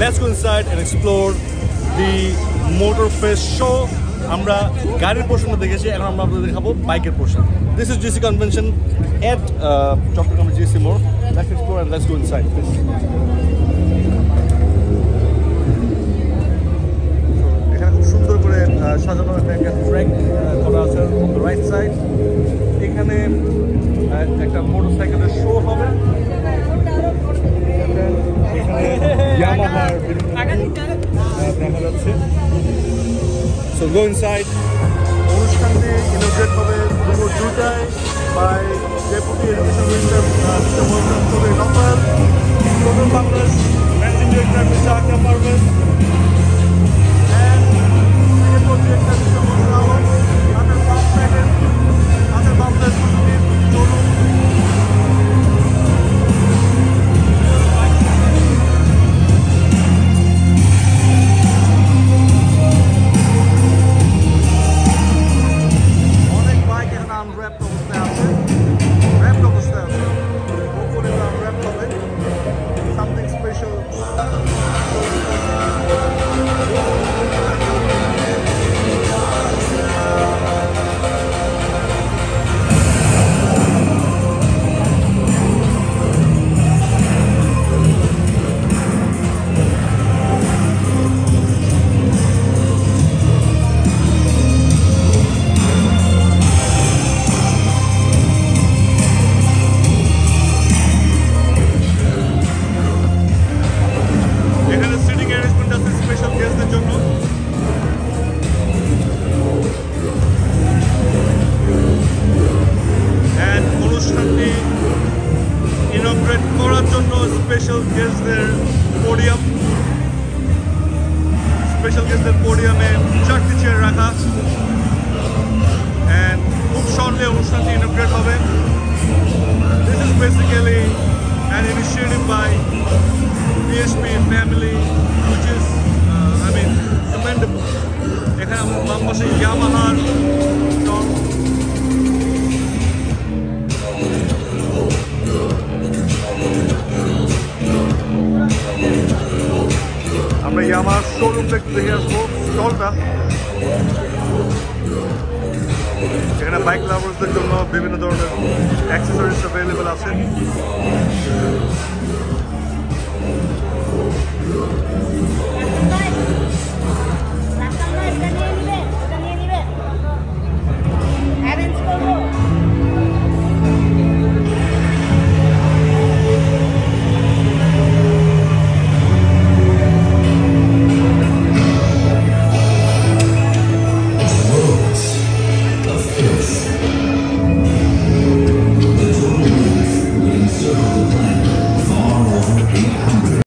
Let's go inside and explore the motor fest show আমরা গাড়ির পোর্শনটা দেখেছি, এখন আমরা আপনাদের দেখাবো বাইকের portion this is GC convention at Chattogram GC মোড় let's explore and let's go inside এখানে খুব সুন্দর করে সাজানো একটা ট্র্যাক করা আছে অন দ্য রাইট সাইড এখানে একটা মোটর সাইকেলের শো হবে। আহ, দেখা যাচ্ছে সো গো অনুষ্ঠানটি ইনোগ্রেট হবে দুপুর দুটায় by deputy education minister special গেস্টদের podium special গেস্টদের পোডিয়ামে চারটি চেয়ার রাখা অ্যান্ড খুব সহজে অনুষ্ঠানটি ইনগ্রেট হবে this is basically an initiative by PSP family, which is, uh, I mean, commendable. এখানে আমার বাম পাশে ইয়ামাহার showroom check here so stalled up এখানে বাইক লাভার্সদের জন্য বিভিন্ন ধরনের অ্যাক্সেসরিজ অ্যাভেলেবেল আছে